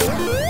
What?